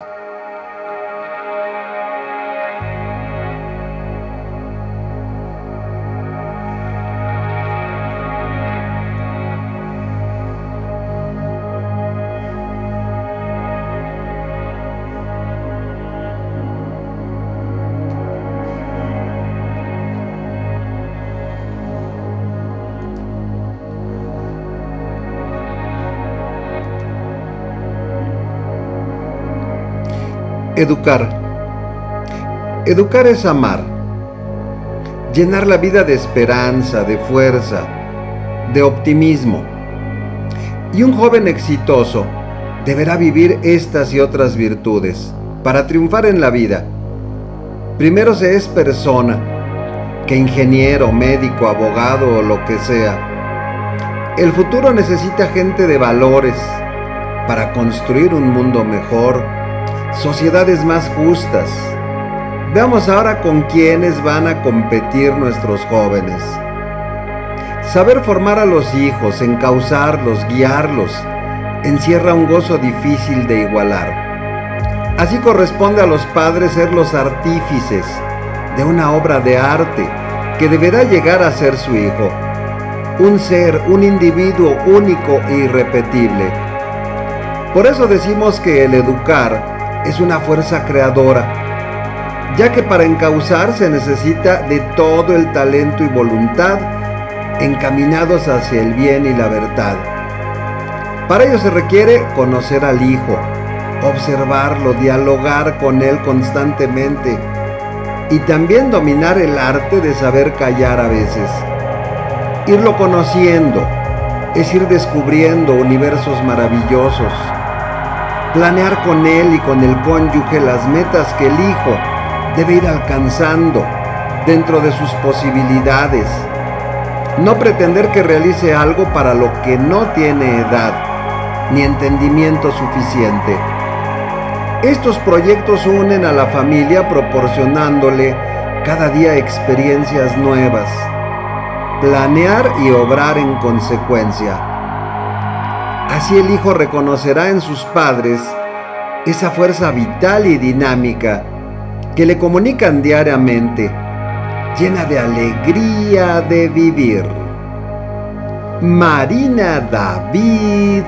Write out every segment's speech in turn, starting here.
you Educar. Educar es amar. Llenar la vida de esperanza, de fuerza, de optimismo. Y un joven exitoso deberá vivir estas y otras virtudes para triunfar en la vida. Primero se es persona, que ingeniero, médico, abogado o lo que sea. El futuro necesita gente de valores para construir un mundo mejor sociedades más justas. Veamos ahora con quiénes van a competir nuestros jóvenes. Saber formar a los hijos, encauzarlos, guiarlos, encierra un gozo difícil de igualar. Así corresponde a los padres ser los artífices de una obra de arte que deberá llegar a ser su hijo. Un ser, un individuo único e irrepetible. Por eso decimos que el educar es una fuerza creadora, ya que para encauzar se necesita de todo el talento y voluntad encaminados hacia el bien y la verdad. Para ello se requiere conocer al Hijo, observarlo, dialogar con Él constantemente y también dominar el arte de saber callar a veces. Irlo conociendo es ir descubriendo universos maravillosos planear con él y con el cónyuge las metas que el hijo debe ir alcanzando dentro de sus posibilidades. No pretender que realice algo para lo que no tiene edad ni entendimiento suficiente. Estos proyectos unen a la familia proporcionándole cada día experiencias nuevas. Planear y obrar en consecuencia. Así el hijo reconocerá en sus padres esa fuerza vital y dinámica que le comunican diariamente, llena de alegría de vivir. Marina David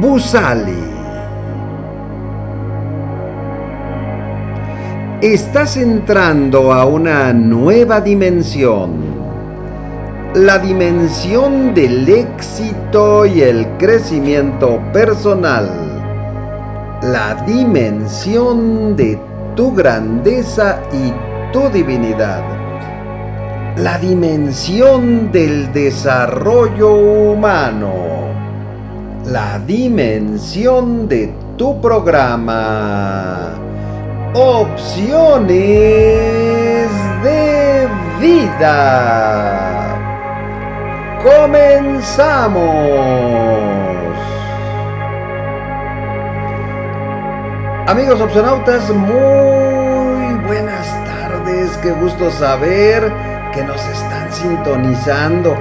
Busali. Estás entrando a una nueva dimensión la dimensión del éxito y el crecimiento personal, la dimensión de tu grandeza y tu divinidad, la dimensión del desarrollo humano, la dimensión de tu programa, opciones de vida. ¡Comenzamos! Amigos opcionautas, muy buenas tardes. Qué gusto saber que nos están sintonizando.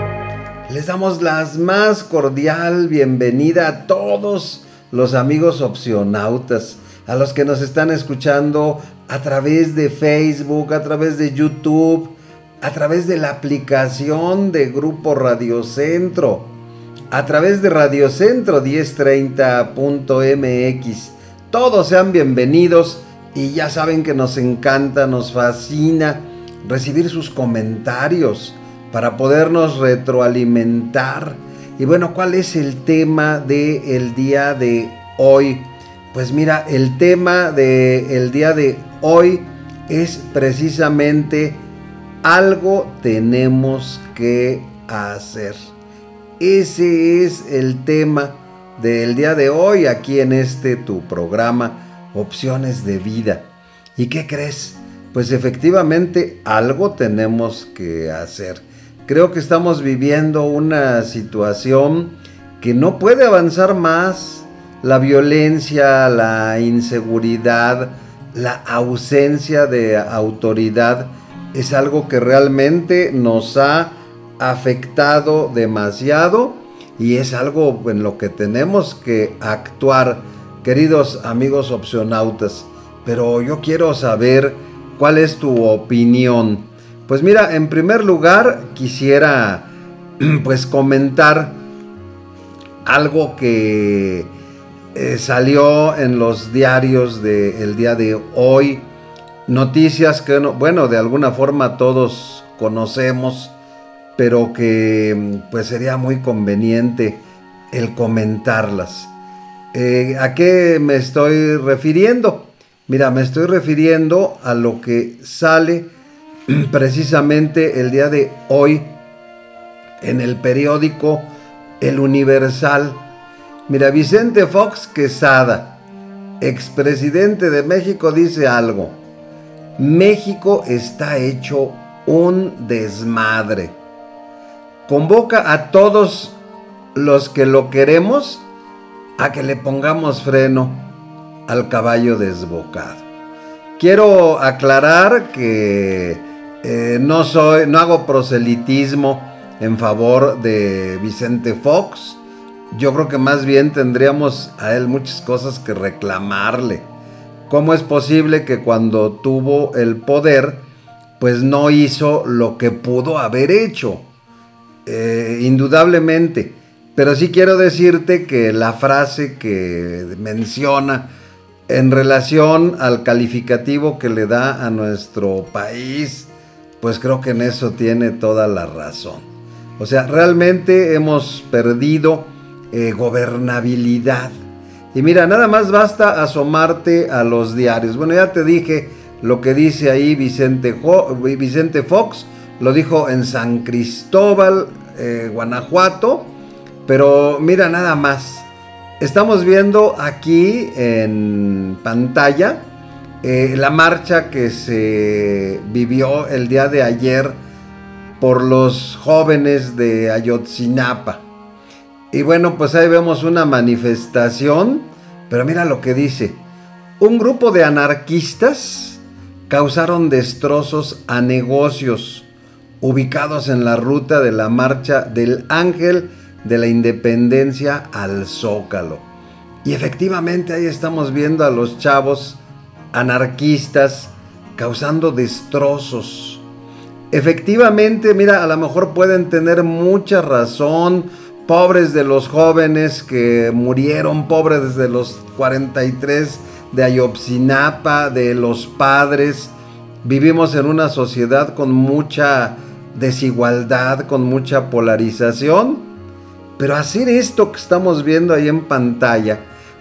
Les damos las más cordial bienvenida a todos los amigos opcionautas, a los que nos están escuchando a través de Facebook, a través de YouTube, a través de la aplicación de Grupo Radio Centro, a través de Radio Centro 1030.mx. Todos sean bienvenidos y ya saben que nos encanta, nos fascina recibir sus comentarios para podernos retroalimentar. Y bueno, ¿cuál es el tema del día de hoy? Pues mira, el tema del día de hoy es precisamente algo tenemos que hacer. Ese es el tema del día de hoy aquí en este tu programa Opciones de Vida. ¿Y qué crees? Pues efectivamente algo tenemos que hacer. Creo que estamos viviendo una situación que no puede avanzar más. La violencia, la inseguridad, la ausencia de autoridad es algo que realmente nos ha afectado demasiado y es algo en lo que tenemos que actuar queridos amigos opcionautas, pero yo quiero saber cuál es tu opinión. Pues mira, en primer lugar quisiera pues comentar algo que eh, salió en los diarios del día de hoy, noticias que, bueno, de alguna forma todos conocemos, pero que pues sería muy conveniente el comentarlas. Eh, ¿A qué me estoy refiriendo? Mira, me estoy refiriendo a lo que sale precisamente el día de hoy en el periódico El Universal. Mira, Vicente Fox Quesada, expresidente de México, dice algo. México está hecho un desmadre. Convoca a todos los que lo queremos a que le pongamos freno al caballo desbocado. Quiero aclarar que eh, no soy, no hago proselitismo en favor de Vicente Fox. Yo creo que más bien tendríamos a él muchas cosas que reclamarle. ¿Cómo es posible que cuando tuvo el poder, pues no hizo lo que pudo haber hecho? Eh, indudablemente. Pero sí quiero decirte que la frase que menciona en relación al calificativo que le da a nuestro país, pues creo que en eso tiene toda la razón. O sea, realmente hemos perdido eh, gobernabilidad. Y mira, nada más basta asomarte a los diarios. Bueno, ya te dije lo que dice ahí Vicente, Fox, lo dijo en San Cristóbal, eh, Guanajuato pero mira nada más. Estamos viendo aquí en pantalla eh, la marcha que se vivió el día de ayer por los jóvenes de Ayotzinapa. Y bueno, pues ahí vemos una manifestación, pero mira lo que dice. Un grupo de anarquistas causaron destrozos a negocios ubicados en la ruta de la marcha del Ángel de la independencia al zócalo. Y efectivamente ahí estamos viendo a los chavos anarquistas causando destrozos. Efectivamente, mira, a lo mejor pueden tener mucha razón, pobres de los jóvenes que murieron, pobres de los 43 de Ayotzinapa, de los padres. Vivimos en una sociedad con mucha desigualdad, con mucha polarización pero hacer esto que estamos viendo ahí en pantalla,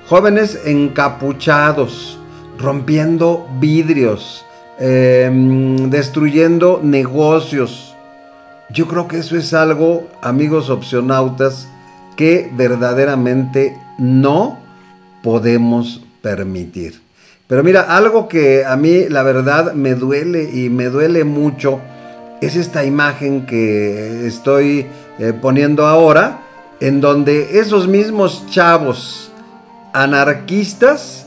jóvenes encapuchados, rompiendo vidrios, em, destruyendo negocios. Yo creo que eso es algo, amigos opcionautas, que verdaderamente no podemos permitir. Pero mira, algo que a mí la verdad me duele y me duele mucho es esta imagen que estoy eh, poniendo ahora, en donde esos mismos chavos anarquistas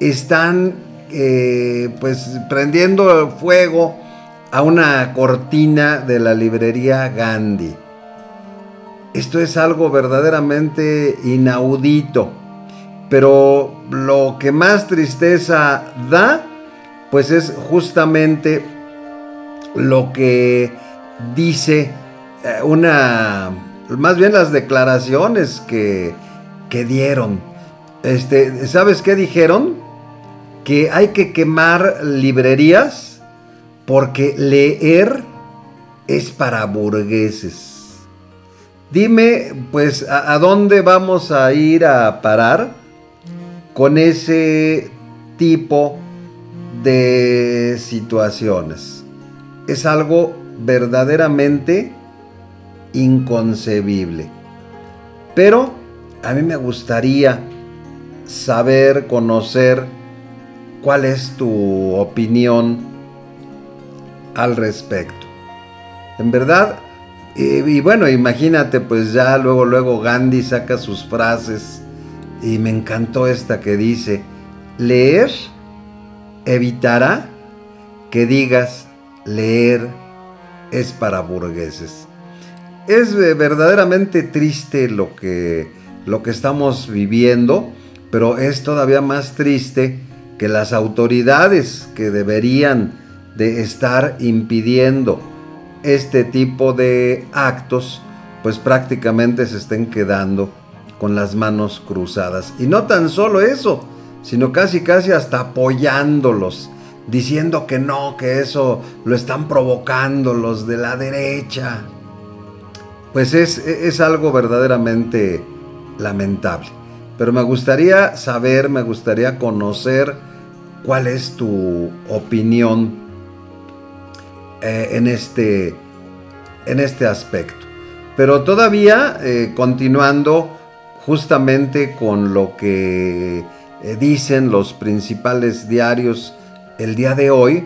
están eh, pues prendiendo fuego a una cortina de la librería Gandhi. Esto es algo verdaderamente inaudito, pero lo que más tristeza da, pues es justamente lo que dice eh, una más bien las declaraciones que, que dieron. Este, ¿Sabes qué dijeron? Que hay que quemar librerías porque leer es para burgueses. Dime, pues, ¿a, dónde vamos a ir a parar con ese tipo de situaciones? Es algo verdaderamente inconcebible. Pero a mí me gustaría saber, conocer cuál es tu opinión al respecto. En verdad, y, bueno, imagínate, pues ya luego, luego Gandhi saca sus frases y me encantó esta que dice, leer evitará que digas leer es para burgueses es verdaderamente triste lo que, lo que estamos viviendo, Pero es todavía más triste que las autoridades que deberían de estar impidiendo este tipo de actos, pues prácticamente se estén quedando con las manos cruzadas. Y no tan solo eso, sino casi casi hasta apoyándolos, diciendo que no, que eso lo están provocando los de la derecha. Pues es, es algo verdaderamente lamentable. Pero me gustaría saber, me gustaría conocer cuál es tu opinión eh, en, este, en este aspecto. Pero todavía, eh, continuando justamente con lo que eh, dicen los principales diarios el día de hoy,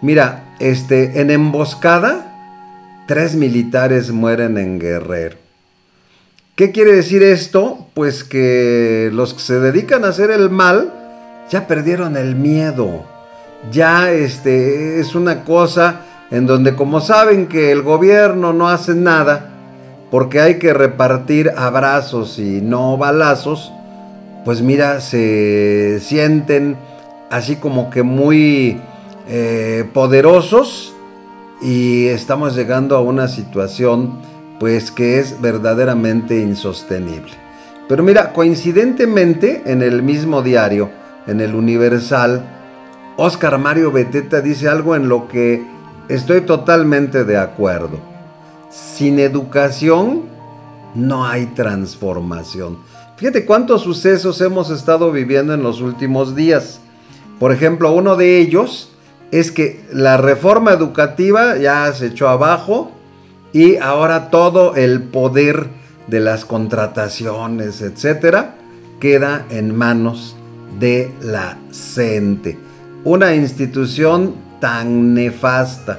mira, este, en emboscada, tres militares mueren en Guerrero. ¿Qué quiere decir esto? Pues que los que se dedican a hacer el mal ya perdieron el miedo. Ya este, es una cosa en donde como saben que el gobierno no hace nada, porque hay que repartir abrazos y no balazos, pues mira, se sienten así como que muy eh, poderosos y estamos llegando a una situación pues que es verdaderamente insostenible. Pero mira, coincidentemente en el mismo diario, en el Universal, Oscar Mario Beteta dice algo en lo que estoy totalmente de acuerdo. Sin educación no hay transformación. Fíjate cuántos sucesos hemos estado viviendo en los últimos días. Por ejemplo, uno de ellos es que la reforma educativa ya se echó abajo y ahora todo el poder de las contrataciones, etcétera, queda en manos de la CENTE. Una institución tan nefasta.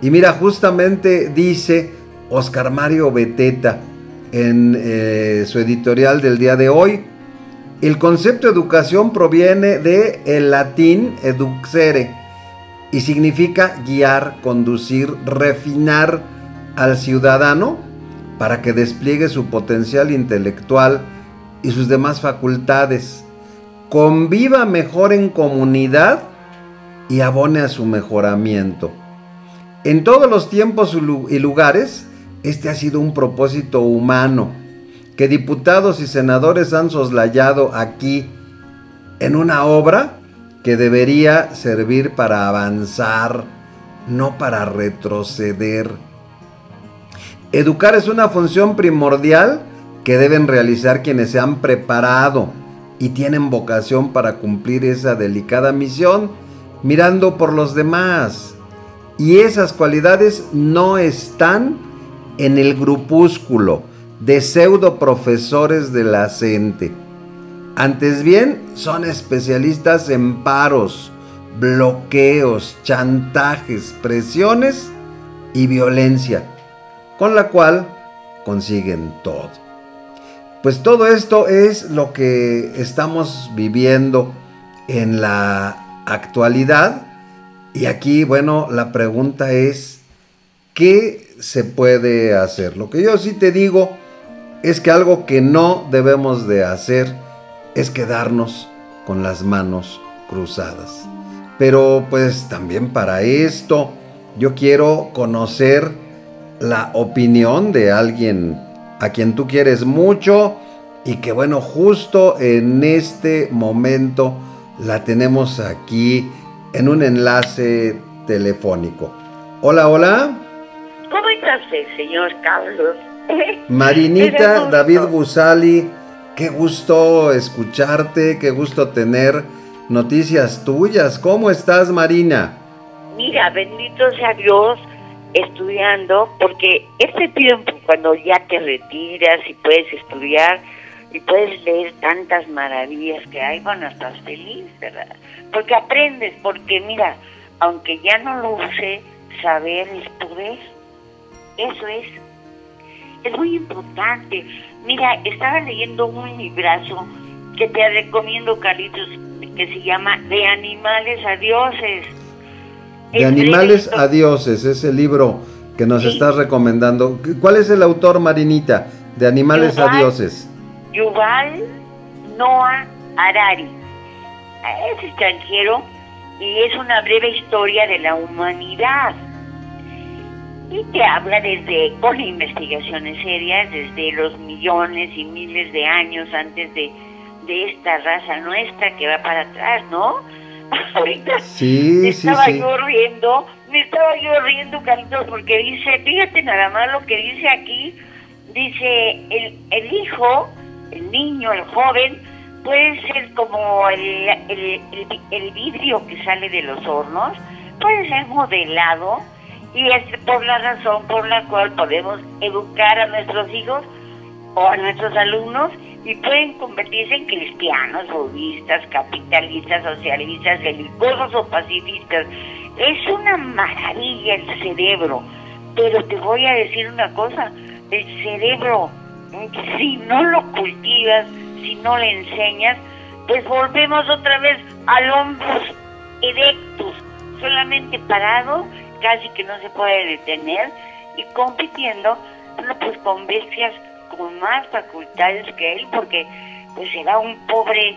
Y mira, justamente dice Oscar Mario Beteta en eh, su editorial del día de hoy, el concepto educación proviene de el latín educere y significa guiar, conducir, refinar al ciudadano para que despliegue su potencial intelectual y sus demás facultades conviva mejor en comunidad y abone a su mejoramiento. En todos los tiempos y lugares, este ha sido un propósito humano que diputados y senadores han soslayado aquí en una obra que debería servir para avanzar, no para retroceder. Educar es una función primordial que deben realizar quienes se han preparado y tienen vocación para cumplir esa delicada misión mirando por los demás. Y esas cualidades no están en el grupúsculo de pseudo profesores de la CENTE. Antes bien, son especialistas en paros, bloqueos, chantajes, presiones y violencia, con la cual consiguen todo. Pues todo esto es lo que estamos viviendo en la actualidad. Y aquí, bueno, la pregunta es, ¿qué se puede hacer? Lo que yo sí te digo es que algo que no debemos de hacer es quedarnos con las manos cruzadas. Pero pues también para esto yo quiero conocer la opinión de alguien a quien tú quieres mucho y que bueno, justo en este momento la tenemos aquí en un enlace telefónico. Hola, hola. ¿Cómo estás, señor Carlos? Marinita David Gusali, qué gusto escucharte, qué gusto tener noticias tuyas. ¿Cómo estás, Marina? Mira, bendito sea Dios, estudiando, porque este tiempo, cuando ya te retiras y puedes estudiar y puedes leer tantas maravillas que hay, bueno, estás feliz, ¿verdad? Porque aprendes, porque mira, aunque ya no lo use, saber es poder. Eso es. Es muy importante. Mira, estaba leyendo un librazo que te recomiendo, Carlitos, que se llama De animales a dioses de animales a dioses, ese libro que nos estás recomendando. ¿Cuál es el autor, Marinita? De animales a dioses. Yuval Noah Harari. Es extranjero y es una breve historia de la humanidad. Y te habla desde, con investigaciones serias, desde los millones y miles de años antes de, de esta raza nuestra que va para atrás, ¿no? Ahorita sí, me estaba yo riendo, me estaba yo riendo, Carlitos, porque dice, fíjate nada más lo que dice aquí, dice, el, el hijo, el niño, el joven, puede ser como el, el, vidrio que sale de los hornos, puede ser modelado y es por la razón por la cual podemos educar a nuestros hijos o a nuestros alumnos y pueden convertirse en cristianos, budistas, capitalistas, socialistas, religiosos o pacifistas. Es una maravilla el cerebro, pero te voy a decir una cosa, el cerebro, si no lo cultivas, si no le enseñas, pues volvemos otra vez al hombros erectus, solamente parado, casi que no se puede detener, y compitiendo, bueno, pues con bestias con más facultades que él, porque pues será un pobre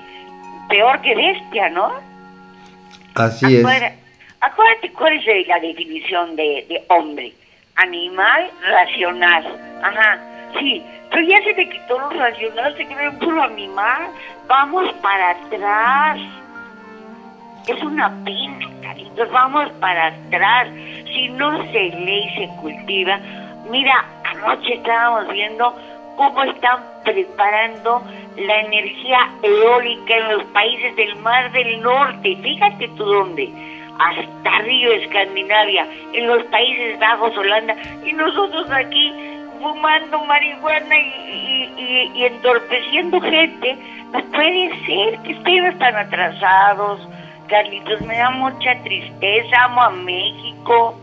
peor que bestia, ¿no? Así es. Acuérdate cuál es la definición de, de hombre. Animal racional. Ajá, sí, pero ya se te quitó lo racional, se quedó un puro animal. Vamos para atrás. Es una pena, cariños, vamos para atrás. Si no se lee y se cultiva, mira, anoche estábamos viendo cómo están preparando la energía eólica en los países del Mar del Norte. Fíjate tú dónde. Hasta Río, Escandinavia, en los Países Bajos, Holanda, y nosotros aquí fumando marihuana y, y, entorpeciendo gente. No puede ser que estén tan atrasados. Carlitos, me da mucha tristeza, amo a México.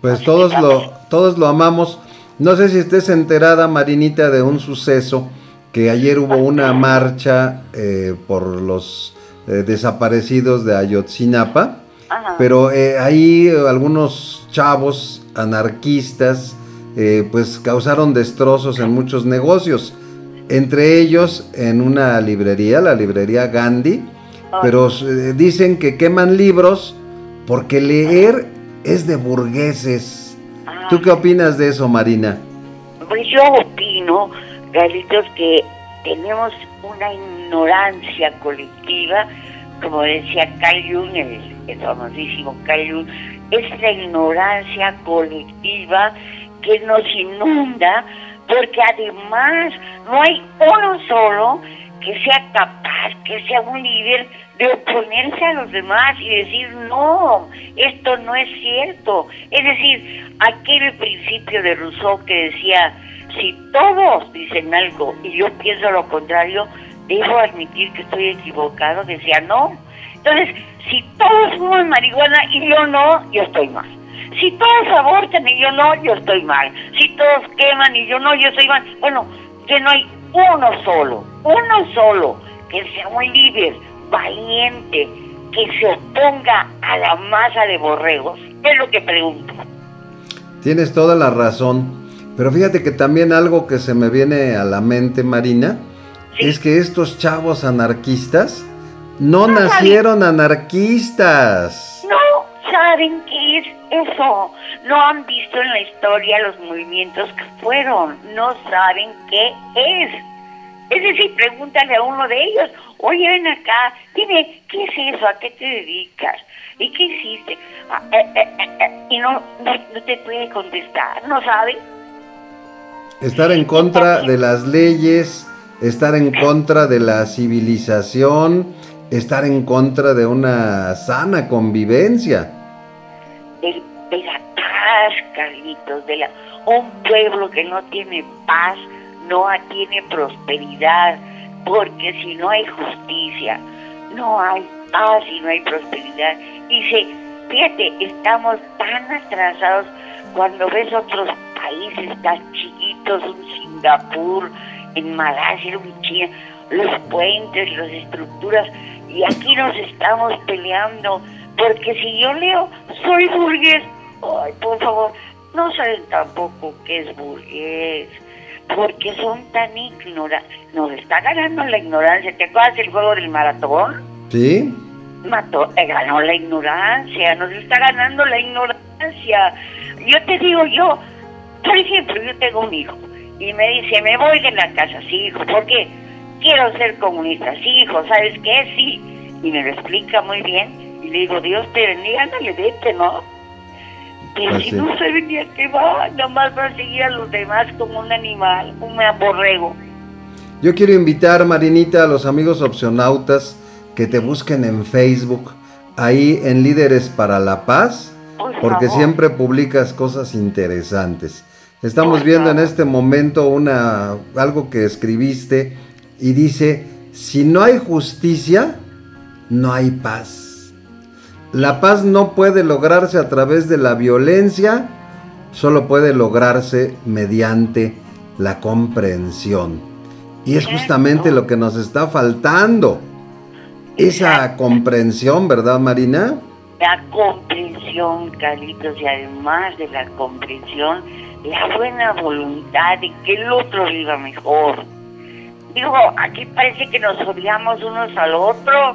Pues todos lo, todos lo amamos. No sé si estés enterada, Marinita, de un suceso que ayer hubo una marcha eh, por los eh, desaparecidos de Ayotzinapa, pero eh, ahí algunos chavos anarquistas pues causaron destrozos en muchos negocios, entre ellos en una librería, la librería Gandhi, pero dicen que queman libros porque leer es de burgueses. ¿Tú qué opinas de eso, Marina? Pues yo opino, Galitos, que tenemos una ignorancia colectiva, como decía Carl Jung, el, famosísimo Carl Jung, es la ignorancia colectiva que nos inunda, porque además no hay uno solo que sea capaz, que sea un líder de oponerse a los demás y decir, no, esto no es cierto. Es decir, aquel principio de Rousseau que decía, si todos dicen algo y yo pienso lo contrario, debo admitir que estoy equivocado, decía, no. Entonces, si todos fuman marihuana y yo no, yo estoy mal. Si todos abortan y yo no, yo estoy mal. Si todos queman y yo no, yo estoy mal. Bueno, que no hay uno solo, uno solo, que sea un líder, valiente que se oponga a la masa de borregos? Es lo que pregunto. Tienes toda la razón. Pero fíjate que también algo que se me viene a la mente, Marina, es que estos chavos anarquistas no, nacieron anarquistas. No saben qué es eso. No han visto en la historia los movimientos que fueron. No saben qué es. Es decir, pregúntale a uno de ellos, oye, ven acá, dime, ¿qué es eso? ¿A qué te dedicas? ¿Y qué hiciste? Ah, eh, eh, eh, y no, no, te puede contestar, ¿no sabe? Estar en contra de las leyes, estar en contra de la civilización, estar en contra de una sana convivencia. De, la paz, Carlitos, de la, un pueblo que no tiene paz no tiene prosperidad, porque si no hay justicia, no hay paz y no hay prosperidad. Y se, fíjate, estamos tan atrasados cuando ves otros países tan chiquitos, un Singapur, en Malasia, un China, los puentes, las estructuras, y aquí nos estamos peleando, porque si yo leo, soy burgués, ay, por favor, no saben tampoco qué es burgués, porque son tan ignorantes. Nos está ganando la ignorancia. ¿Te acuerdas del juego del maratón? Sí. Mató, eh, ganó la ignorancia, nos está ganando la ignorancia. Yo te digo, yo, por ejemplo, yo tengo un hijo y me dice, me voy de la casa, sí, hijo, ¿por qué? Quiero ser comunista, sí, hijo, ¿sabes qué? Sí. Y me lo explica muy bien y le digo, Dios te bendiga, ándale, vete, ¿no? Pero Pues si sí. no sabe ni a qué va, nomás va a seguir a los demás como un animal, un aborrego. Yo quiero invitar, Marinita, a los amigos opcionautas que te busquen en Facebook, ahí en Líderes para la Paz, Por porque favor. siempre publicas cosas interesantes. Estamos Por viendo en este momento una algo que escribiste y dice, si no hay justicia, no hay paz. La paz no puede lograrse a través de la violencia, solo puede lograrse mediante la comprensión. Y es justamente lo que nos está faltando. Esa comprensión, ¿verdad, Marina? La comprensión, Carlitos, y además de la comprensión, la buena voluntad de que el otro viva mejor. Digo, aquí parece que nos odiamos unos al otro.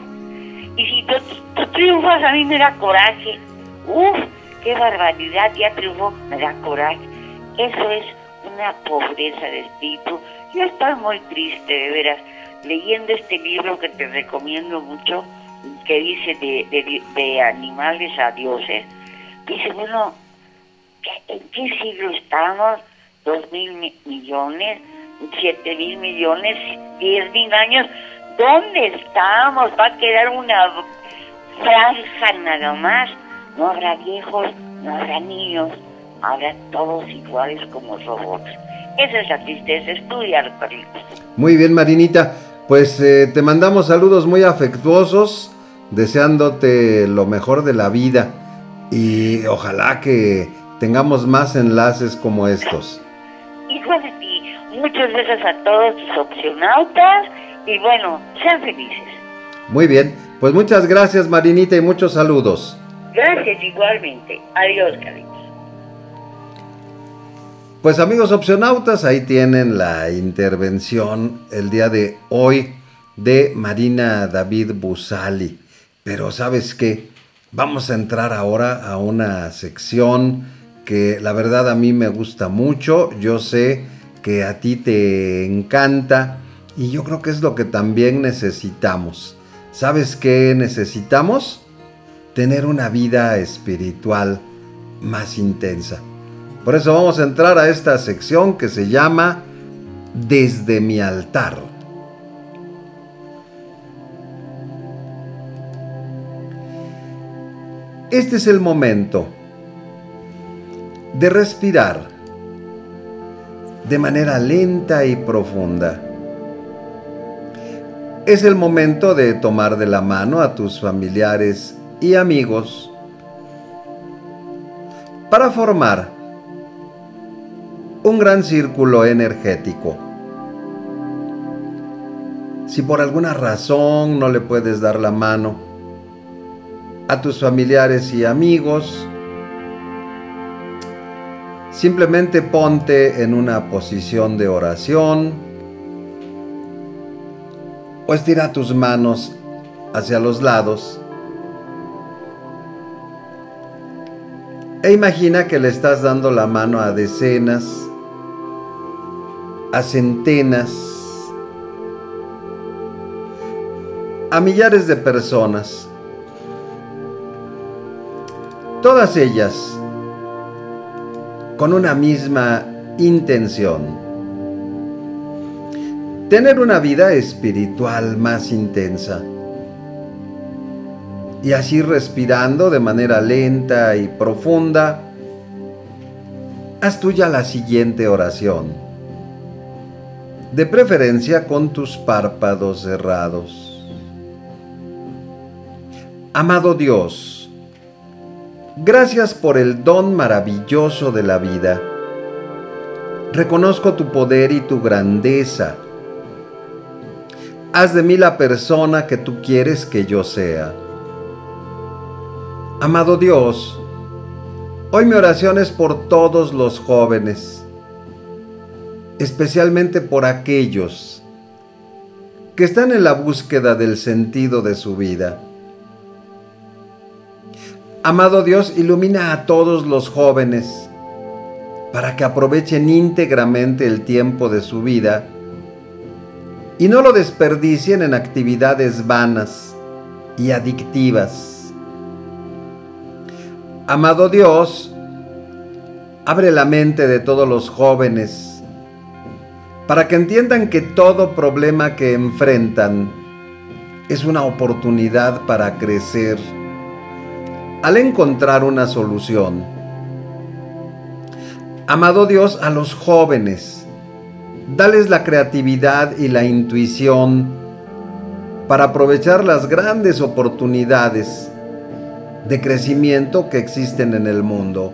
Y si tú, tú triunfas, a mí me da coraje. Uf, qué barbaridad, ya triunfó, me da coraje. Eso es una pobreza de espíritu. Yo estoy muy triste, de veras, leyendo este libro que te recomiendo mucho, que dice de, de, de animales a dioses. Dice, bueno, ¿qué- ¿en qué siglo estamos? ¿Dos mil mi- millones? ¿Siete mil millones? ¿Diez mil años? ¿Dónde estamos? Va a quedar una franja nada más. No habrá viejos, no habrá niños, habrá todos iguales como robots. Esa es la tristeza, estudiar, Carlitos. Muy bien, Marinita. Pues eh, te mandamos saludos muy afectuosos, deseándote lo mejor de la vida y ojalá que tengamos más enlaces como estos. Igual a ti, muchas besos a todos tus opcionautas y bueno, sean felices. Muy bien, pues muchas gracias Marinita y muchos saludos. Gracias igualmente. Adiós, Carlitos. Pues amigos opcionautas, ahí tienen la intervención el día de hoy de Marina David Busali. Pero sabes qué, vamos a entrar ahora a una sección que la verdad a mí me gusta mucho, yo sé que a ti te encanta y yo creo que es lo que también necesitamos. ¿Sabes qué necesitamos? Tener una vida espiritual más intensa. Por eso vamos a entrar a esta sección que se llama Desde mi altar. Este es el momento de respirar de manera lenta y profunda. Es el momento de tomar de la mano a tus familiares y amigos para formar un gran círculo energético. Si por alguna razón no le puedes dar la mano a tus familiares y amigos, simplemente ponte en una posición de oración o estira tus manos hacia los lados e imagina que le estás dando la mano a decenas, a centenas, a millares de personas. Todas ellas con una misma intención. Tener una vida espiritual más intensa. Y así respirando de manera lenta y profunda, haz tuya la siguiente oración. De preferencia con tus párpados cerrados. Amado Dios, gracias por el don maravilloso de la vida. Reconozco tu poder y tu grandeza. Haz de mí la persona que tú quieres que yo sea. Amado Dios, hoy mi oración es por todos los jóvenes, especialmente por aquellos que están en la búsqueda del sentido de su vida. Amado Dios, ilumina a todos los jóvenes para que aprovechen íntegramente el tiempo de su vida y no lo desperdicien en actividades vanas y adictivas. Amado Dios, abre la mente de todos los jóvenes para que entiendan que todo problema que enfrentan es una oportunidad para crecer al encontrar una solución. Amado Dios, a los jóvenes, dales la creatividad y la intuición para aprovechar las grandes oportunidades de crecimiento que existen en el mundo.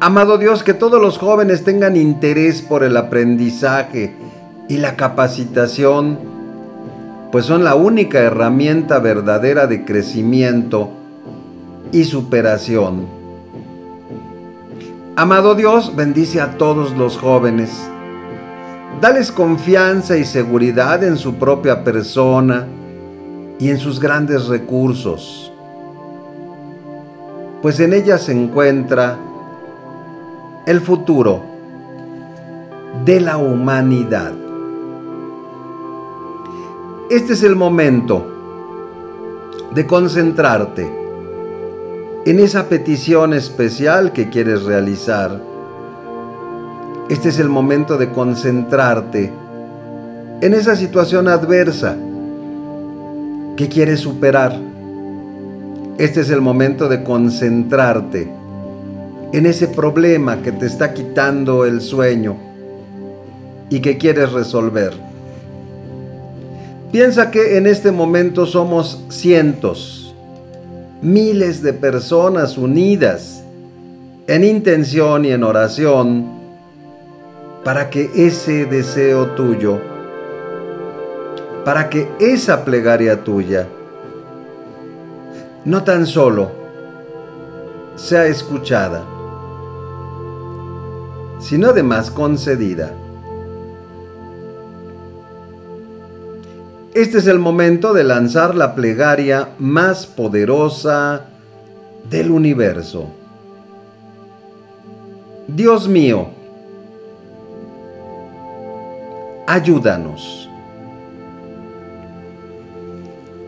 Amado Dios, que todos los jóvenes tengan interés por el aprendizaje y la capacitación, pues son la única herramienta verdadera de crecimiento y superación. Amado Dios, bendice a todos los jóvenes. Dales confianza y seguridad en su propia persona y en sus grandes recursos, pues en ella se encuentra el futuro de la humanidad. Este es el momento de concentrarte en esa petición especial que quieres realizar. Este es el momento de concentrarte en esa situación adversa que quieres superar. Este es el momento de concentrarte en ese problema que te está quitando el sueño y que quieres resolver. Piensa que en este momento somos cientos miles de personas unidas en intención y en oración para que ese deseo tuyo, para que esa plegaria tuya, no tan solo sea escuchada, sino además concedida. Este es el momento de lanzar la plegaria más poderosa del universo. Dios mío, ayúdanos.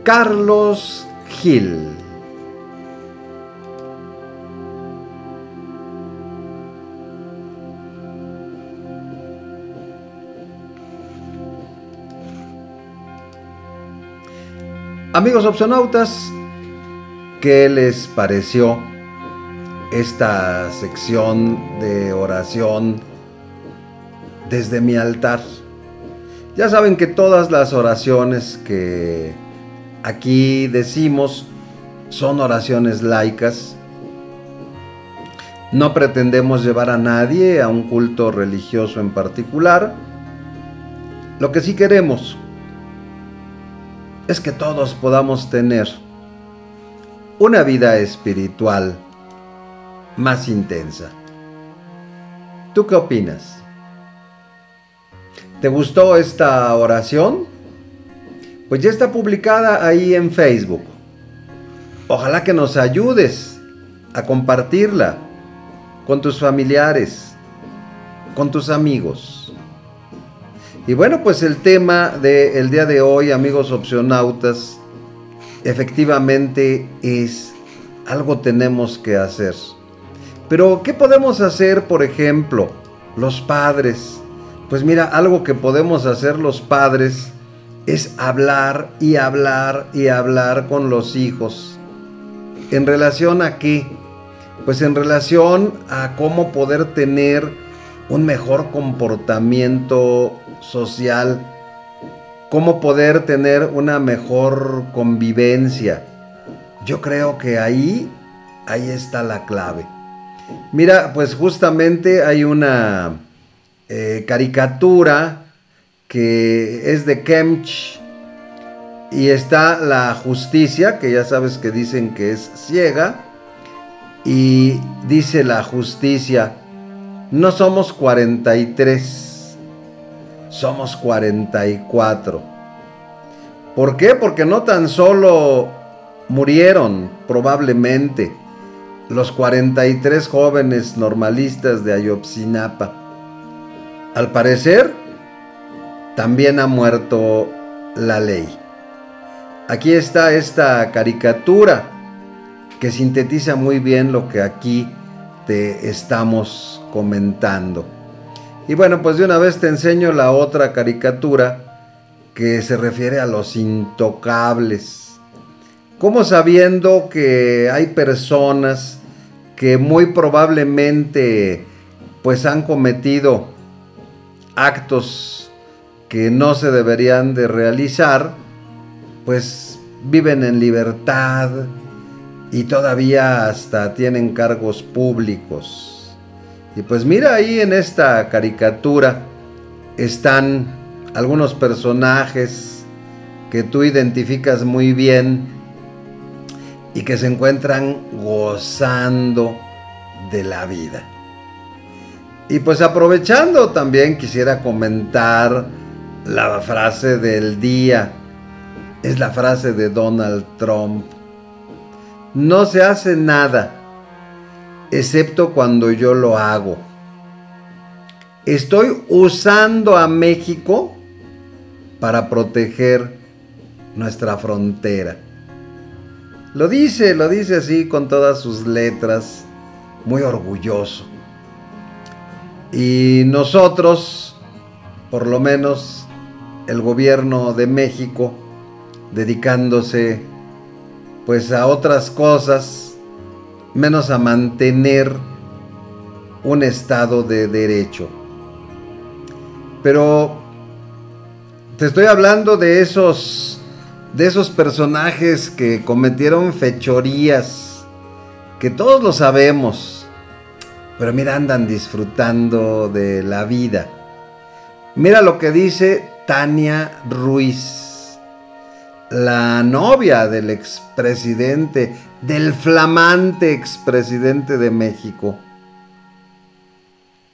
Carlos Gil Amigos opcionautas, ¿qué les pareció esta sección de oración desde mi altar? Ya saben que todas las oraciones que aquí decimos son oraciones laicas. No pretendemos llevar a nadie a un culto religioso en particular. Lo que sí queremos es que todos podamos tener una vida espiritual más intensa. ¿Tú qué opinas? ¿Te gustó esta oración? Pues ya está publicada ahí en Facebook. Ojalá que nos ayudes a compartirla con tus familiares, con tus amigos. Y bueno, pues el tema del día de hoy, amigos opcionautas, efectivamente es algo tenemos que hacer. Pero, ¿qué podemos hacer, por ejemplo, los padres? Pues mira, algo que podemos hacer los padres es hablar y hablar y hablar con los hijos. ¿En relación a qué? Pues en relación a cómo poder tener un mejor comportamiento social, cómo poder tener una mejor convivencia. Yo creo que ahí, ahí está la clave. Mira, pues justamente hay una eh, caricatura que es de Kemch y está la justicia, que ya sabes que dicen que es ciega, y dice la justicia, no somos 43, somos 44. ¿Por qué? Porque no tan solo murieron probablemente los 43 jóvenes normalistas de Ayotzinapa. Al parecer, también ha muerto la ley. Aquí está esta caricatura que sintetiza muy bien lo que aquí te estamos comentando. Y bueno, pues de una vez te enseño la otra caricatura que se refiere a los intocables. Como sabiendo que hay personas que muy probablemente pues han cometido actos que no se deberían de realizar, pues viven en libertad y todavía hasta tienen cargos públicos. Y pues mira ahí en esta caricatura están algunos personajes que tú identificas muy bien y que se encuentran gozando de la vida. Y pues aprovechando también quisiera comentar la frase del día. Es la frase de Donald Trump. No se hace nada, excepto cuando yo lo hago. Estoy usando a México para proteger nuestra frontera. Lo dice, lo dice así con todas sus letras, muy orgulloso. Y nosotros, por lo menos el gobierno de México, dedicándose pues a otras cosas, menos a mantener un estado de derecho. Pero te estoy hablando de esos de esos personajes que cometieron fechorías, que todos lo sabemos, pero mira, andan disfrutando de la vida. Mira lo que dice Tania Ruiz, la novia del expresidente, del flamante expresidente de México,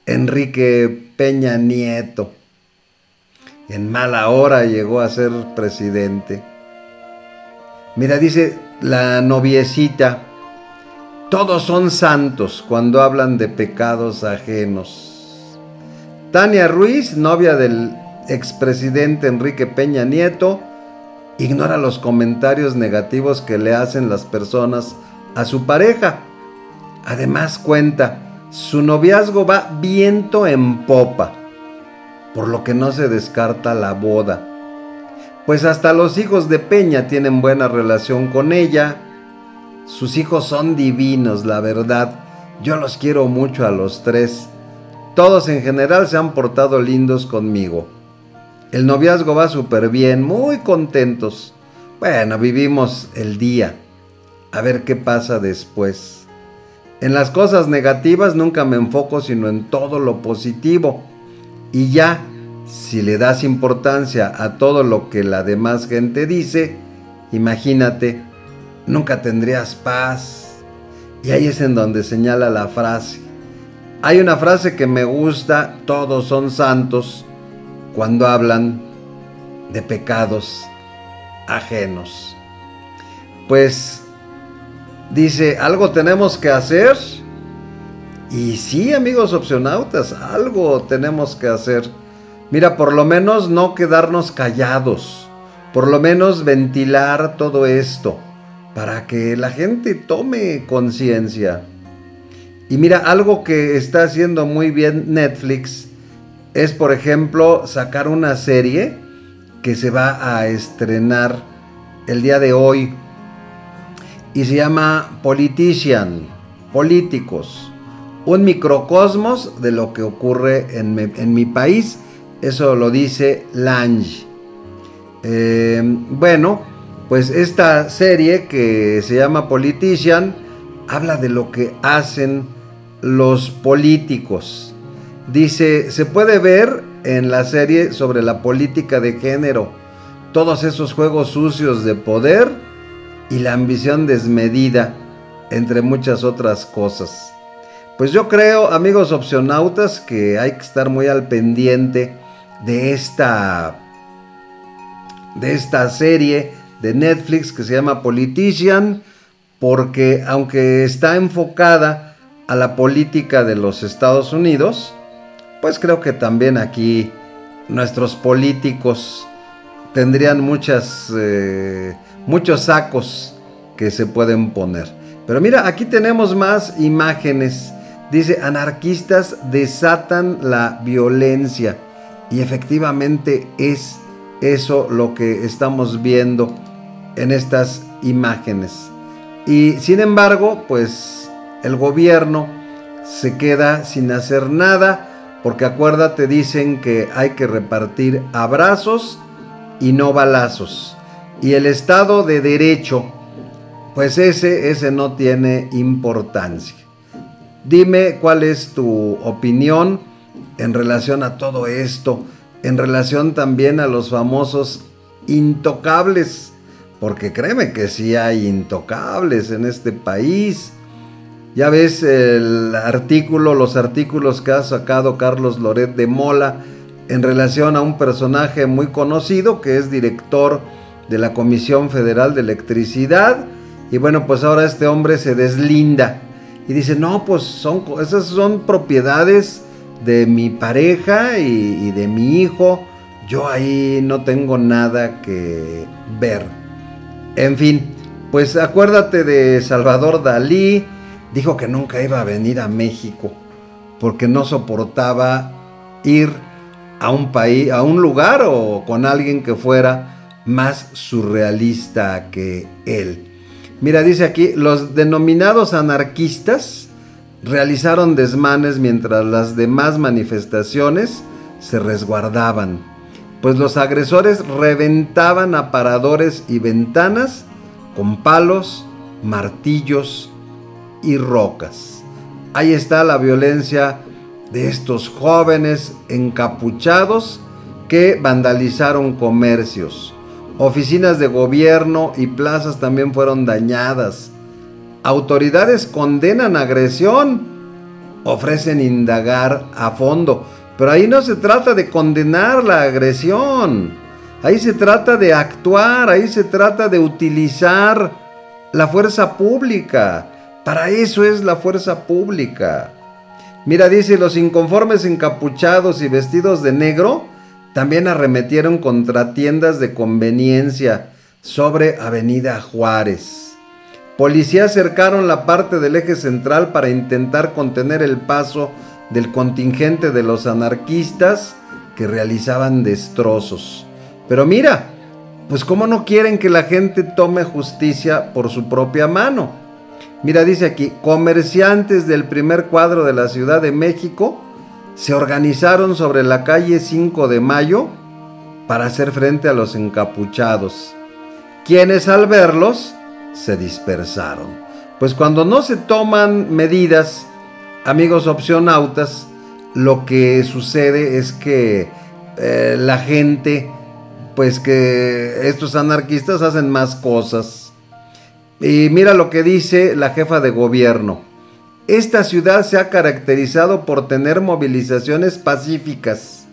Enrique Peña Nieto. En mala hora llegó a ser presidente. Mira, dice la noviecita, todos son santos cuando hablan de pecados ajenos. Tania Ruiz, novia del expresidente Enrique Peña Nieto, ignora los comentarios negativos que le hacen las personas a su pareja. Además cuenta, su noviazgo va viento en popa, por lo que no se descarta la boda pues hasta los hijos de Peña tienen buena relación con ella. Sus hijos son divinos, la verdad. Yo los quiero mucho a los tres. Todos en general se han portado lindos conmigo. El noviazgo va súper bien, muy contentos. Bueno, vivimos el día. A ver qué pasa después. En las cosas negativas nunca me enfoco sino en todo lo positivo. Y ya, si le das importancia a todo lo que la demás gente dice, imagínate, nunca tendrías paz. Y ahí es en donde señala la frase. Hay una frase que me gusta, todos son santos, cuando hablan de pecados ajenos. Pues dice, algo tenemos que hacer. Y sí, amigos opcionautas, algo tenemos que hacer Mira, por lo menos no quedarnos callados, por lo menos ventilar todo esto, para que la gente tome conciencia. Y mira, algo que está haciendo muy bien Netflix es, por ejemplo, sacar una serie que se va a estrenar el día de hoy y se llama Politician, Políticos, un microcosmos de lo que ocurre en mi, en mi país eso lo dice Lange. Eh, bueno, pues esta serie que se llama Politician habla de lo que hacen los políticos. Dice, se puede ver en la serie sobre la política de género, todos esos juegos sucios de poder y la ambición desmedida, entre muchas otras cosas. Pues yo creo, amigos opcionautas, que hay que estar muy al pendiente de esta de esta serie de Netflix que se llama Politician, porque aunque está enfocada a la política de los Estados Unidos, pues creo que también aquí nuestros políticos tendrían eh, muchos sacos que se pueden poner. Pero mira, aquí tenemos más imágenes. Dice, anarquistas desatan la violencia. Y efectivamente es eso lo que estamos viendo en estas imágenes. Y sin embargo, pues el gobierno se queda sin hacer nada, porque acuérdate, dicen que hay que repartir abrazos y no balazos. Y el Estado de Derecho, pues ese, ese no tiene importancia. Dime cuál es tu opinión en relación a todo esto, en relación también a los famosos intocables porque créeme que sí hay intocables en este país. Ya ves el artículo, los artículos que ha sacado Carlos Loret de Mola en relación a un personaje muy conocido que es director de la Comisión Federal de Electricidad. Y bueno, pues ahora este hombre se deslinda y dice, no, pues esas son propiedades de mi pareja y de mi hijo. Yo ahí no tengo nada que ver. En fin, pues acuérdate de Salvador Dalí, dijo que nunca iba a venir a México porque no soportaba ir a un país, a un lugar o con alguien que fuera más surrealista que él. Mira, dice aquí, los denominados anarquistas realizaron desmanes mientras las demás manifestaciones se resguardaban pues los agresores reventaban aparadores y ventanas con palos, martillos y rocas. Ahí está la violencia de estos jóvenes encapuchados que vandalizaron comercios. Oficinas de gobierno y plazas también fueron dañadas. Autoridades condenan agresión, ofrecen indagar a fondo. Pero ahí no se trata de condenar la agresión. Ahí se trata de actuar, ahí se trata de utilizar la fuerza pública. Para eso es la fuerza pública. Mira, dice, los inconformes encapuchados y vestidos de negro también arremetieron contra tiendas de conveniencia sobre Avenida Juárez. Policías cercaron la parte del eje central para intentar contener el paso del contingente de los anarquistas que realizaban destrozos. Pero mira, pues cómo no quieren que la gente tome justicia por su propia mano. Mira, dice aquí, comerciantes del primer cuadro de la Ciudad de México se organizaron sobre la calle 5 de Mayo para hacer frente a los encapuchados, quienes al verlos se dispersaron. Pues cuando no se toman medidas amigos opcionautas, lo que sucede es que eh, la gente, pues que estos anarquistas hacen más cosas. Y mira lo que dice la jefa de gobierno. Esta ciudad se ha caracterizado por tener movilizaciones pacíficas.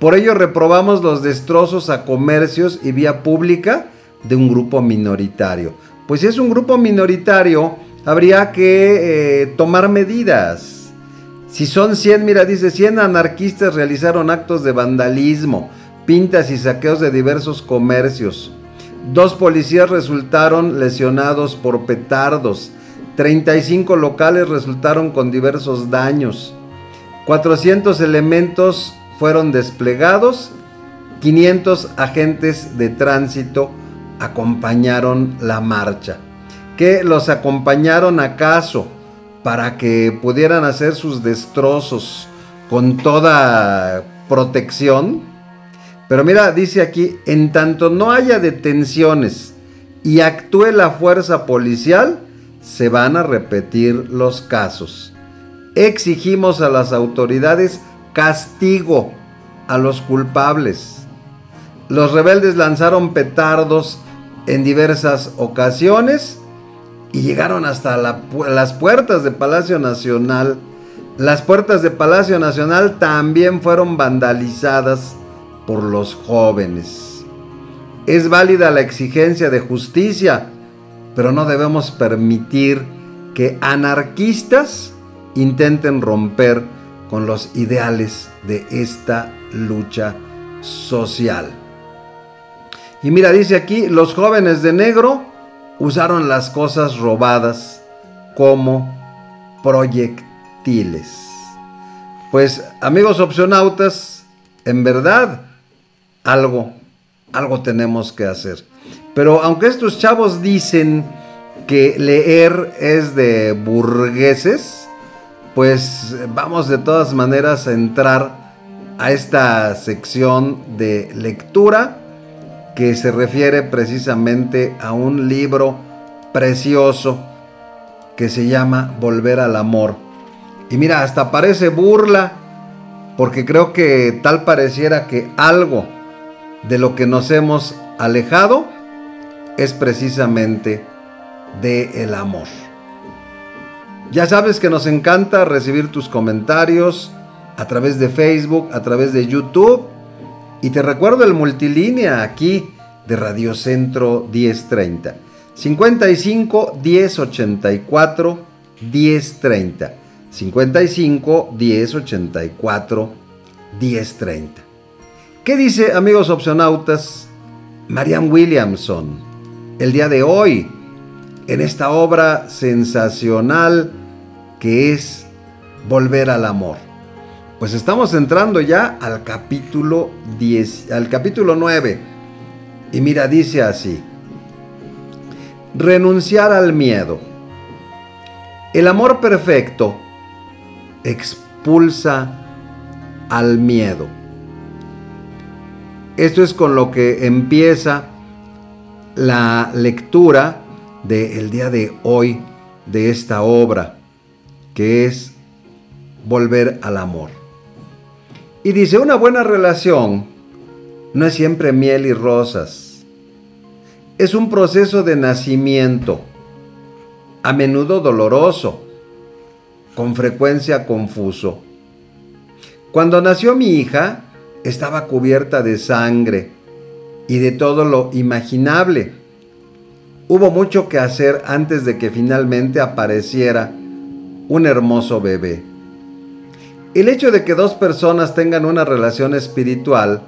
Por ello reprobamos los destrozos a comercios y vía pública de un grupo minoritario. Pues si es un grupo minoritario, habría que eh, tomar medidas. Si son 100, mira, dice, 100 anarquistas realizaron actos de vandalismo, pintas y saqueos de diversos comercios. Dos policías resultaron lesionados por petardos. 35 locales resultaron con diversos daños. 400 elementos fueron desplegados. 500 agentes de tránsito acompañaron la marcha que los acompañaron acaso para que pudieran hacer sus destrozos con toda protección. Pero mira, dice aquí, en tanto no haya detenciones y actúe la fuerza policial, se van a repetir los casos. Exigimos a las autoridades castigo a los culpables. Los rebeldes lanzaron petardos en diversas ocasiones y llegaron hasta las puertas de Palacio Nacional. Las puertas de Palacio Nacional también fueron vandalizadas por los jóvenes. Es válida la exigencia de justicia, pero no debemos permitir que anarquistas intenten romper con los ideales de esta lucha social. Y mira, dice aquí, los jóvenes de negro usaron las cosas robadas como proyectiles. Pues amigos opcionautas, en verdad, algo, algo tenemos que hacer. Pero aunque estos chavos dicen que leer es de burgueses, pues vamos de todas maneras a entrar a esta sección de lectura que se refiere precisamente a un libro precioso que se llama Volver al Amor. Y mira, hasta parece burla, porque creo que tal pareciera que algo de lo que nos hemos alejado es precisamente de el amor. Ya sabes que nos encanta recibir tus comentarios a través de Facebook, a través de YouTube. Y te recuerdo el multilínea aquí de Radio Centro 1030. 55 1084 1030. 55 1084 1030. ¿Qué dice, amigos opcionautas, Marianne Williamson el día de hoy en esta obra sensacional que es Volver al Amor? Pues estamos entrando ya al capítulo 10, al capítulo 9. Y mira, dice así: Renunciar al miedo. El amor perfecto expulsa al miedo. Esto es con lo que empieza la lectura del día de hoy de esta obra, que es volver al amor. Y dice, una buena relación no es siempre miel y rosas. Es un proceso de nacimiento, a menudo doloroso, con frecuencia confuso. Cuando nació mi hija, estaba cubierta de sangre y de todo lo imaginable. Hubo mucho que hacer antes de que finalmente apareciera un hermoso bebé. El hecho de que dos personas tengan una relación espiritual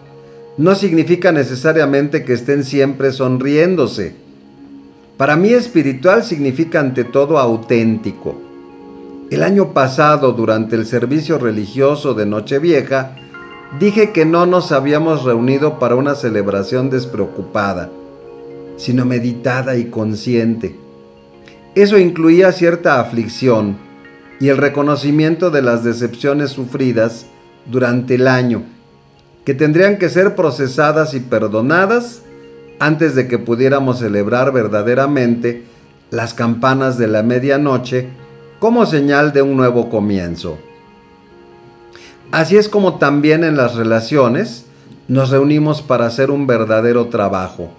no significa necesariamente que estén siempre sonriéndose. Para mí espiritual significa ante todo auténtico. El año pasado, durante el servicio religioso de Nochevieja, dije que no nos habíamos reunido para una celebración despreocupada, sino meditada y consciente. Eso incluía cierta aflicción y el reconocimiento de las decepciones sufridas durante el año, que tendrían que ser procesadas y perdonadas antes de que pudiéramos celebrar verdaderamente las campanas de la medianoche como señal de un nuevo comienzo. Así es como también en las relaciones nos reunimos para hacer un verdadero trabajo.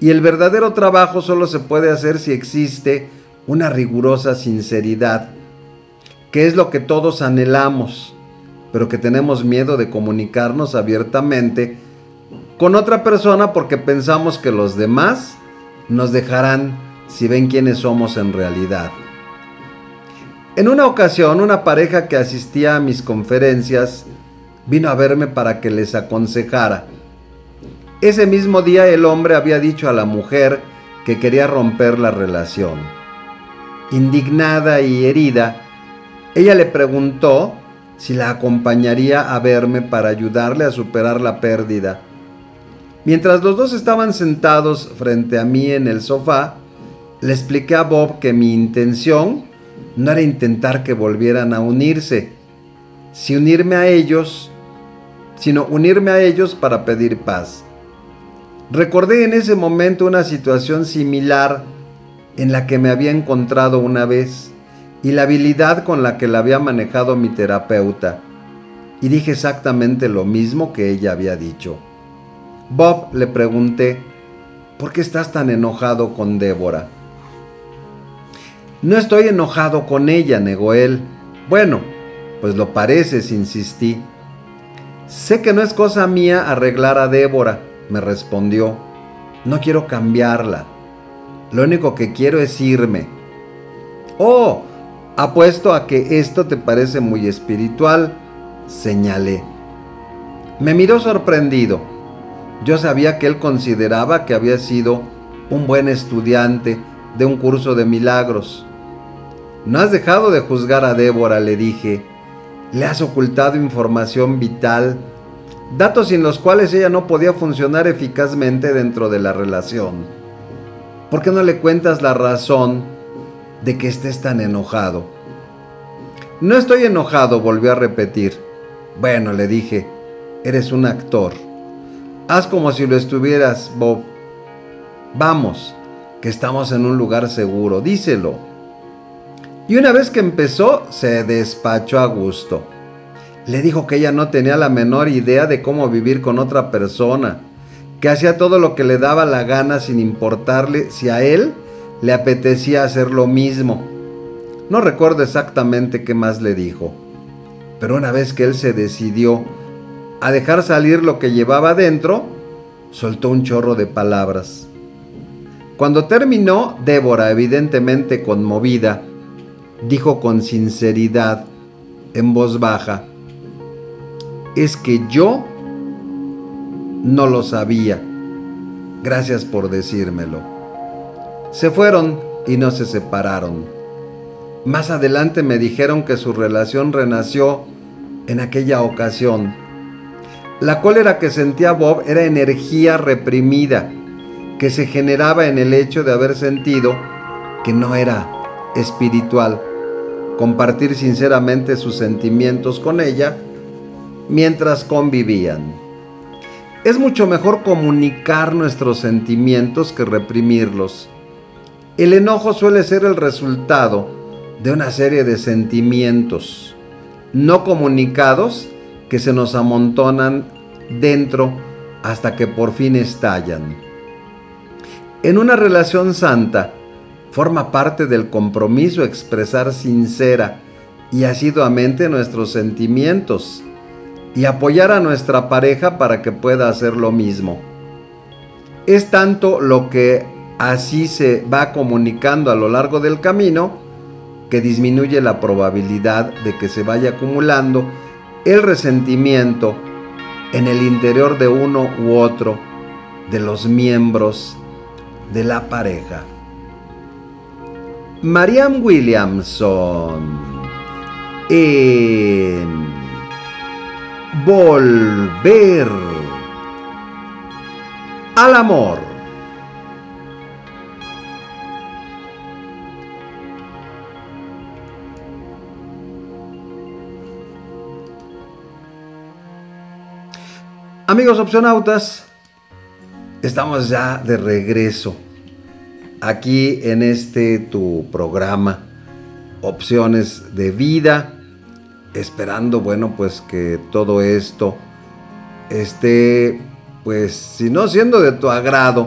Y el verdadero trabajo solo se puede hacer si existe una rigurosa sinceridad, que es lo que todos anhelamos, pero que tenemos miedo de comunicarnos abiertamente con otra persona porque pensamos que los demás nos dejarán si ven quiénes somos en realidad. En una ocasión, una pareja que asistía a mis conferencias vino a verme para que les aconsejara. Ese mismo día el hombre había dicho a la mujer que quería romper la relación. Indignada y herida, ella le preguntó si la acompañaría a verme para ayudarle a superar la pérdida. Mientras los dos estaban sentados frente a mí en el sofá, le expliqué a Bob que mi intención no era intentar que volvieran a unirse, unirme a ellos, sino unirme a ellos para pedir paz. Recordé en ese momento una situación similar en la que me había encontrado una vez y la habilidad con la que la había manejado mi terapeuta. Y dije exactamente lo mismo que ella había dicho. Bob le pregunté, ¿por qué estás tan enojado con Débora? No estoy enojado con ella, negó él. Bueno, Pues lo pareces, insistí. Sé que no es cosa mía arreglar a Débora, me respondió. No quiero cambiarla. Lo único que quiero es irme. Oh, apuesto a que esto te parece muy espiritual, señalé. Me miró sorprendido. Yo sabía que él consideraba que había sido un buen estudiante de un curso de milagros. No has dejado de juzgar a Débora, le dije. Le has ocultado información vital, datos sin los cuales ella no podía funcionar eficazmente dentro de la relación. ¿Por qué no le cuentas la razón de que estés tan enojado? No estoy enojado, volvió a repetir. Bueno, le dije, eres un actor. Haz como si lo estuvieras, Bob. Vamos, que estamos en un lugar seguro, díselo. Y una vez que empezó, se despachó a gusto. Le dijo que ella no tenía la menor idea de cómo vivir con otra persona, que hacía todo lo que le daba la gana sin importarle si a él le apetecía hacer lo mismo. No recuerdo exactamente qué más le dijo, pero una vez que él se decidió a dejar salir lo que llevaba dentro, soltó un chorro de palabras. Cuando terminó, Débora, evidentemente conmovida, dijo con sinceridad, en voz baja, es que yo no lo sabía. Gracias por decírmelo. Se fueron y no se separaron. Más adelante me dijeron que su relación renació en aquella ocasión. La cólera que sentía Bob era energía reprimida que se generaba en el hecho de haber sentido que no era espiritual compartir sinceramente sus sentimientos con ella mientras convivían. Es mucho mejor comunicar nuestros sentimientos que reprimirlos. El enojo suele ser el resultado de una serie de sentimientos no comunicados que se nos amontonan dentro hasta que por fin estallan. En una relación santa, Forma parte del compromiso expresar sincera y asiduamente nuestros sentimientos y apoyar a nuestra pareja para que pueda hacer lo mismo. Es tanto lo que así se va comunicando a lo largo del camino que disminuye la probabilidad de que se vaya acumulando el resentimiento en el interior de uno u otro de los miembros de la pareja. Marianne Williamson en Volver al Amor. Amigos opcionautas, estamos ya de regreso aquí en este tu programa, opciones de vida, esperando, bueno, pues que todo esto esté, pues, si no siendo de tu agrado,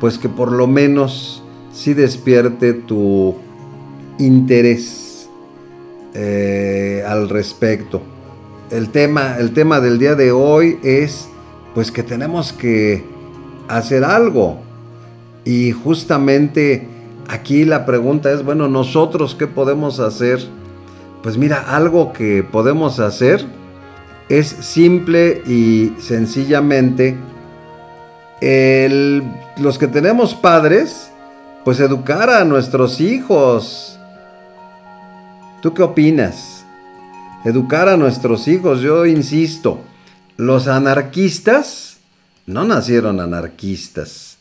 pues que por lo menos sí despierte tu interés eh, al respecto. El tema, el tema del día de hoy es, pues, que tenemos que hacer algo y justamente aquí la pregunta es, bueno, nosotros qué podemos hacer? Pues mira, algo que podemos hacer es simple y sencillamente los que tenemos padres, pues educar a nuestros hijos. ¿Tú qué opinas? Educar a nuestros hijos, yo insisto, los anarquistas no nacieron anarquistas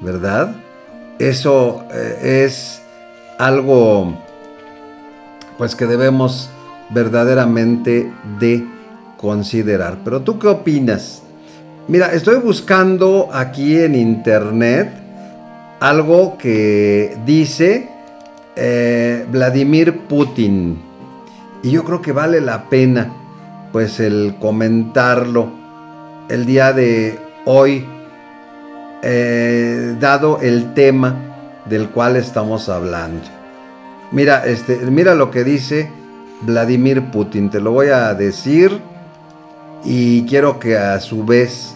¿verdad? Eso eh, es algo pues que debemos verdaderamente de considerar. Pero tú qué opinas? Mira, estoy buscando aquí en internet algo que dice eh, Vladimir Putin. Y yo creo que vale la pena pues el comentarlo el día de hoy eh, dado el tema del cual estamos hablando. Mira, este, mira lo que dice Vladimir Putin. Te lo voy a decir y quiero que a su vez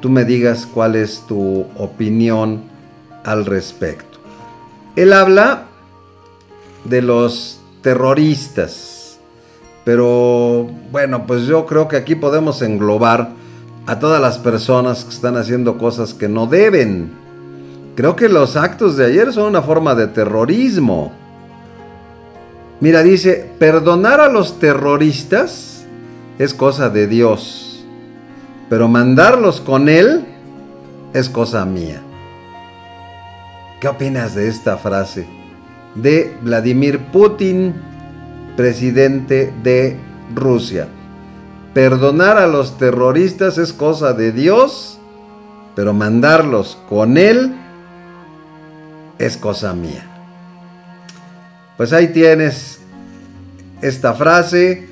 tú me digas cuál es tu opinión al respecto. Él habla de los terroristas, pero bueno, pues yo creo que aquí podemos englobar a todas las personas que están haciendo cosas que no deben. Creo que los actos de ayer son una forma de terrorismo. Mira, dice, perdonar a los terroristas es cosa de Dios, pero mandarlos con Él es cosa mía. ¿Qué opinas de esta frase? De Vladimir Putin, presidente de Rusia. Perdonar a los terroristas es cosa de Dios, pero mandarlos con Él es cosa mía. Pues ahí tienes esta frase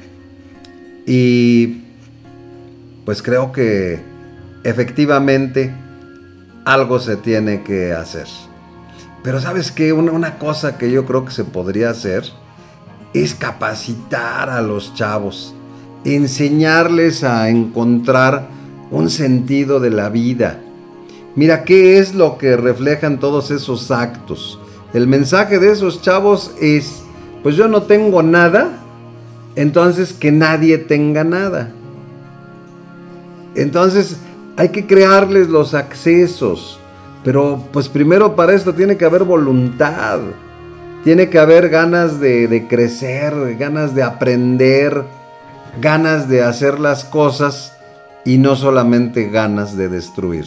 y pues creo que efectivamente algo se tiene que hacer. Pero sabes que una, una, cosa que yo creo que se podría hacer es capacitar a los chavos enseñarles a encontrar un sentido de la vida. Mira, ¿qué es lo que reflejan todos esos actos? El mensaje de esos chavos es, pues yo no tengo nada, entonces que nadie tenga nada. Entonces hay que crearles los accesos, pero pues primero para esto tiene que haber voluntad, tiene que haber ganas de, crecer, ganas de aprender, ganas de hacer las cosas y no solamente ganas de destruir.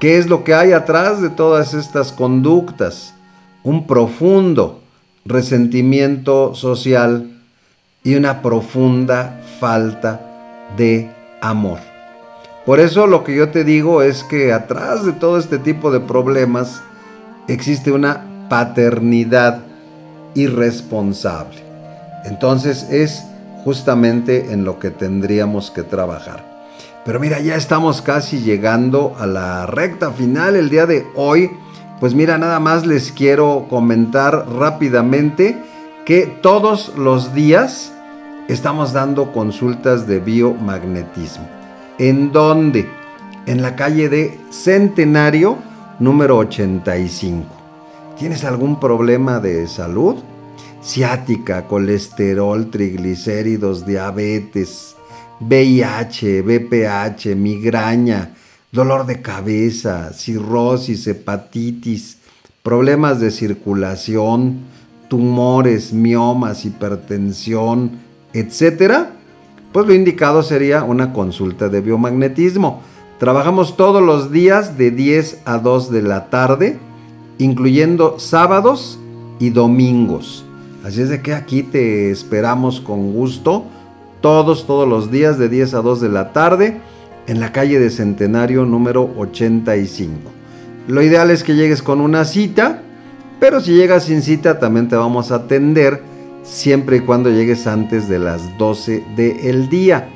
¿Qué es lo que hay atrás de todas estas conductas? Un profundo resentimiento social y una profunda falta de amor. Por eso lo que yo te digo es que atrás de todo este tipo de problemas existe una paternidad irresponsable. Entonces es justamente en lo que tendríamos que trabajar. Pero mira, ya estamos casi llegando a la recta final el día de hoy. Pues mira, nada más les quiero comentar rápidamente que todos los días estamos dando consultas de biomagnetismo. ¿En dónde? En la calle de Centenario número 85. ¿Tienes algún problema de salud? Ciática, colesterol, triglicéridos, diabetes, VIH, BPH, migraña, dolor de cabeza, cirrosis, hepatitis, problemas de circulación, tumores, miomas, hipertensión, etc., pues lo indicado sería una consulta de biomagnetismo. Trabajamos todos los días de 10 a 2 de la tarde, incluyendo sábados y domingos. Así es de que aquí te esperamos con gusto todos, todos los días de 10 a 2 de la tarde en la calle de Centenario número 85. Lo ideal es que llegues con una cita, pero si llegas sin cita también te vamos a atender siempre y cuando llegues antes de las 12 del día.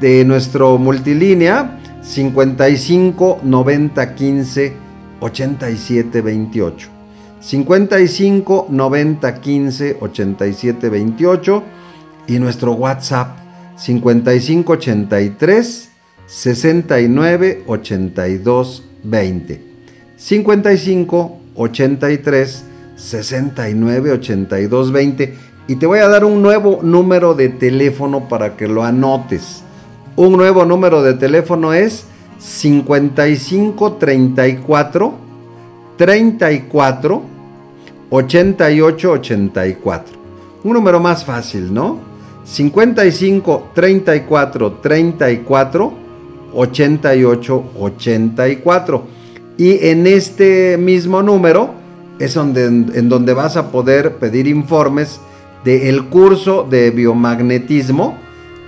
De nuestro multilínea 55 90 15 87 28. 55 90 15 87 28 y nuestro WhatsApp 55 83 69 82 20 55 83 69 82 20 y te voy a dar un nuevo número de teléfono para que lo anotes. Un nuevo número de teléfono es 55 34 34 88 84. Un número más fácil, ¿no? 55 34 34 88 84. Y en este mismo número es donde, en donde vas a poder pedir informes del curso de biomagnetismo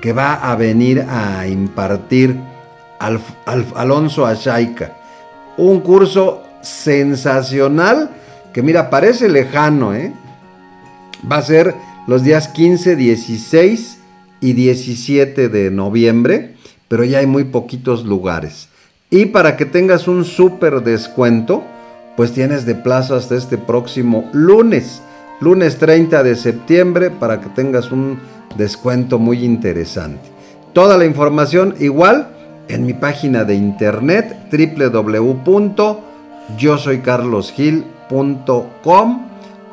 que va a venir a impartir Alonso Ashaika. Un curso sensacional que mira, parece lejano, ¿eh? Va a ser los días 15, 16 y 17 de noviembre, pero ya hay muy poquitos lugares. Y para que tengas un súper descuento, pues tienes de plazo hasta este próximo lunes. lunes 30 de septiembre, para que tengas un descuento muy interesante. Toda la información igual en mi página de internet www.yosoycarlosgil.com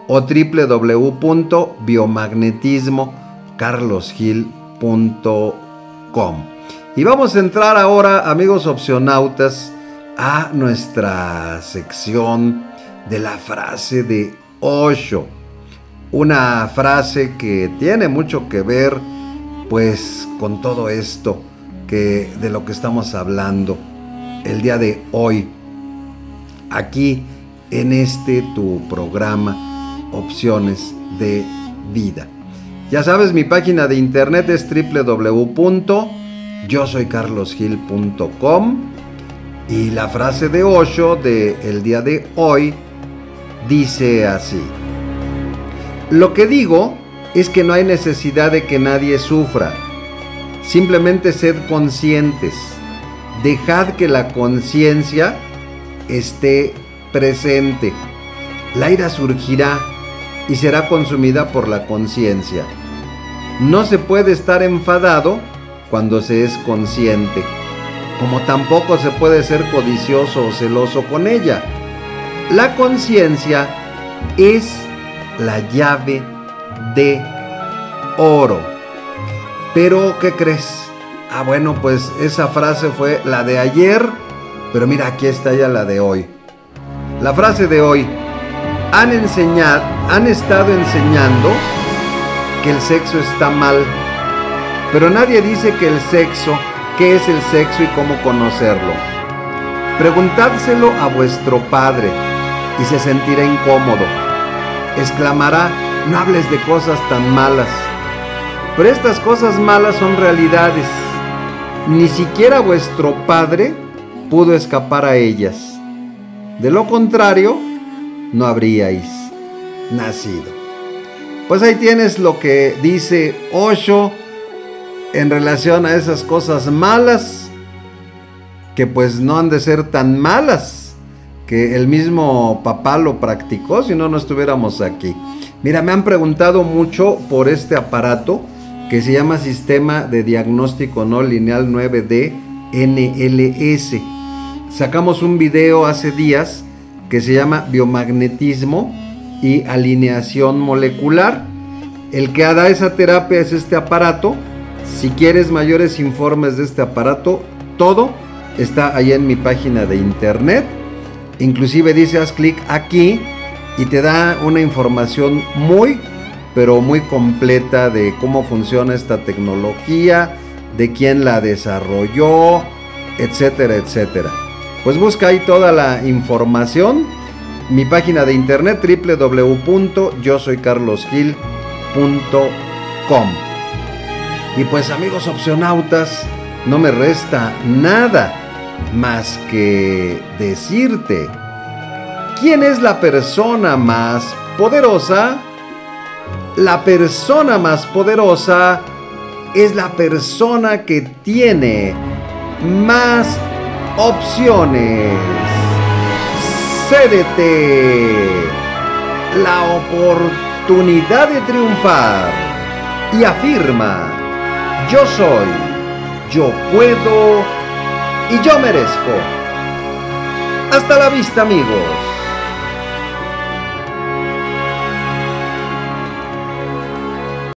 o www.biomagnetismocarlosgil.com. Y vamos a entrar ahora, amigos opcionautas, a nuestra sección de la frase de Osho. Una frase que tiene mucho que ver pues con todo esto que de lo que estamos hablando el día de hoy aquí en este tu programa Opciones de Vida. Ya sabes, mi página de internet es www.yosoycarlosgil.com y la frase de Osho de el día de hoy dice así: Lo que digo es que no hay necesidad de que nadie sufra. Simplemente sed conscientes. Dejad que la conciencia esté presente. La ira surgirá y será consumida por la conciencia. No se puede estar enfadado cuando se es consciente, como tampoco se puede ser codicioso o celoso con ella. La conciencia es la llave de oro. Pero, ¿qué crees? Ah, bueno, pues esa frase fue la de ayer, pero mira, aquí está ya la de hoy. La frase de hoy, han enseñado, han estado enseñando que el sexo está mal, pero nadie dice que el sexo, qué es el sexo y cómo conocerlo. Preguntádselo a vuestro padre y se sentirá incómodo. Exclamará, no hables de cosas tan malas. Pero estas cosas malas son realidades. Ni siquiera vuestro Padre pudo escapar a ellas. De lo contrario, no habríais nacido. Pues ahí tienes lo que dice Osho en relación a esas cosas malas, que pues no han de ser tan malas, que el mismo papá lo practicó, si no, no estuviéramos aquí. Mira, me han preguntado mucho por este aparato que se llama Sistema de Diagnóstico No Lineal 9D NLS. Sacamos un video hace días que se llama Biomagnetismo y Alineación Molecular. El que da esa terapia es este aparato. Si quieres mayores informes de este aparato, todo está ahí en mi página de internet. Inclusive dice haz clic aquí y te da una información muy, pero muy completa de cómo funciona esta tecnología, de quién la desarrolló, etcétera, etcétera. Pues busca ahí toda la información. Mi página de internet www.yosoycarlosgil.com. Y pues amigos opcionautas, no me resta nada más que decirte ¿Quién es la persona más poderosa? La persona más poderosa es la persona que tiene más opciones. Cédete la oportunidad de triunfar y afirma, yo soy, yo puedo y yo merezco. Hasta la vista amigos.